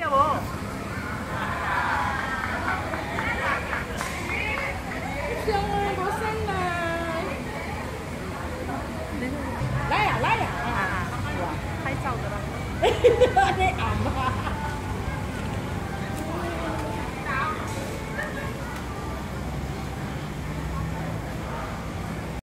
要不？哎呀，来呀，来呀！啊，是吧？拍照的了。哈哈！你俺妈。